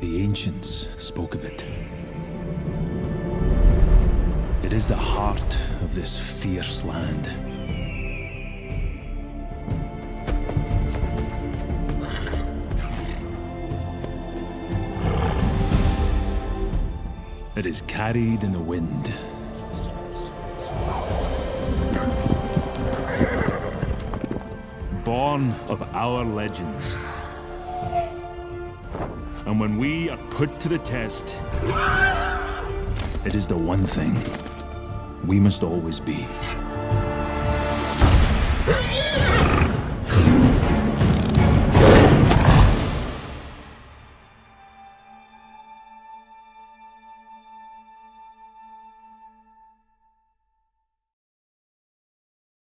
The ancients spoke of it. It is the heart of this fierce land. It is carried in the wind. Born of our legends. And when we are put to the test, it is the one thing we must always be.